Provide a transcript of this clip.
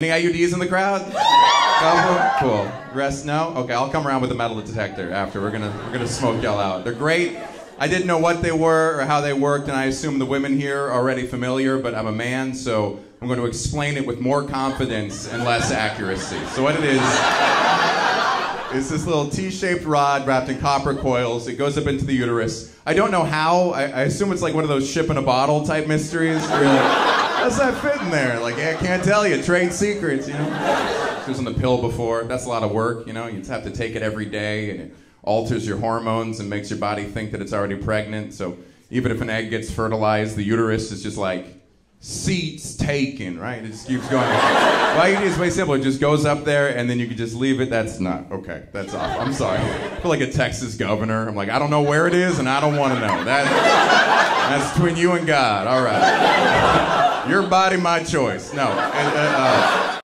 Any IUDs in the crowd? Couple? Cool. Rest no? Okay, I'll come around with a metal detector after. We're gonna we're gonna smoke y'all out. They're great. I didn't know what they were or how they worked, and I assume the women here are already familiar, but I'm a man, so I'm going to explain it with more confidence and less accuracy. So what it is is this little T-shaped rod wrapped in copper coils. It goes up into the uterus. I don't know how. I, I assume it's like one of those ship in a bottle type mysteries. Where you're like, How's that fit in there? Like, I can't tell you. Trade secrets, you know? She was on the pill before. That's a lot of work, you know? You just have to take it every day, and it alters your hormones and makes your body think that it's already pregnant. So even if an egg gets fertilized, the uterus is just like, seats taken, right? It just keeps going. Why you is way simple. It just goes up there, and then you can just leave it. That's not okay. That's off. I'm sorry. I feel like a Texas governor. I'm like, I don't know where it is, and I don't want to know. That that's between you and God. All right. Your body, my choice. No. Uh, uh,